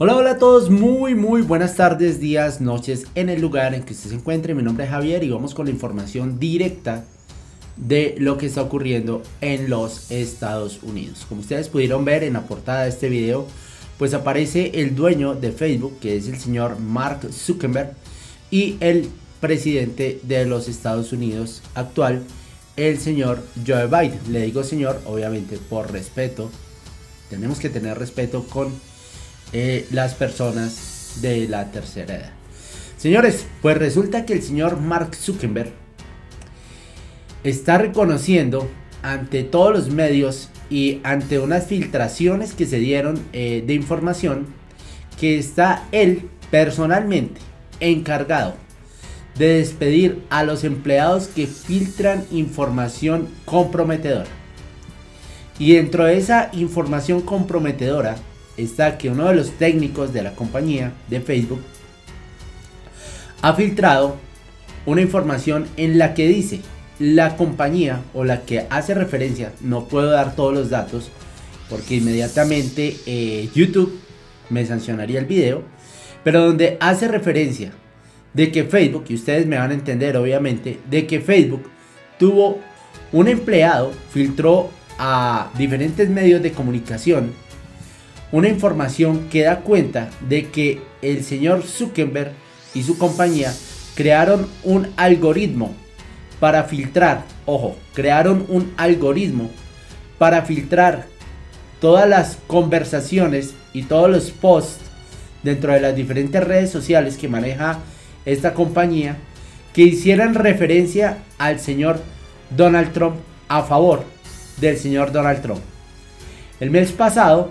Hola, hola a todos, muy, muy buenas tardes, días, noches en el lugar en que usted se encuentre. Mi nombre es Javier y vamos con la información directa de lo que está ocurriendo en los Estados Unidos. Como ustedes pudieron ver en la portada de este video, pues aparece el dueño de Facebook, que es el señor Mark Zuckerberg, y el presidente de los Estados Unidos actual, el señor Joe Biden. Le digo señor, obviamente por respeto. Tenemos que tener respeto con eh, las personas de la tercera edad. Señores, pues resulta que el señor Mark Zuckerberg está reconociendo ante todos los medios y ante unas filtraciones que se dieron eh, de información que está él personalmente encargado de despedir a los empleados que filtran información comprometedora. Y dentro de esa información comprometedora está que uno de los técnicos de la compañía de Facebook ha filtrado una información en la que dice la compañía o la que hace referencia, no puedo dar todos los datos porque inmediatamente eh, YouTube me sancionaría el video, pero donde hace referencia de que Facebook, y ustedes me van a entender obviamente, de que Facebook tuvo un empleado, filtró a diferentes medios de comunicación una información que da cuenta de que el señor Zuckerberg y su compañía crearon un algoritmo para filtrar, ojo, crearon un algoritmo para filtrar todas las conversaciones y todos los posts dentro de las diferentes redes sociales que maneja esta compañía que hicieran referencia al señor Donald Trump a favor del señor Donald Trump. El mes pasado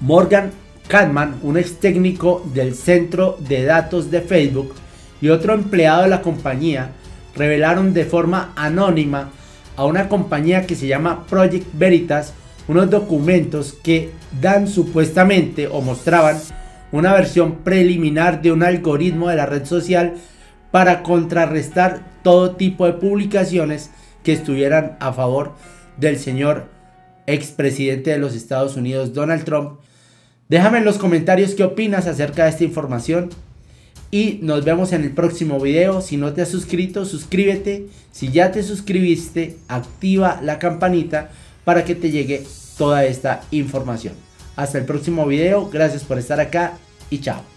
Morgan Kahneman, un ex técnico del centro de datos de Facebook, y otro empleado de la compañía revelaron de forma anónima a una compañía que se llama Project Veritas unos documentos que dan supuestamente o mostraban una versión preliminar de un algoritmo de la red social para contrarrestar todo tipo de publicaciones que estuvieran a favor del señor expresidente de los Estados Unidos, Donald Trump. Déjame en los comentarios qué opinas acerca de esta información. Y nos vemos en el próximo video. Si no te has suscrito, suscríbete. Si ya te suscribiste, activa la campanita para que te llegue toda esta información. Hasta el próximo video. Gracias por estar acá y chao.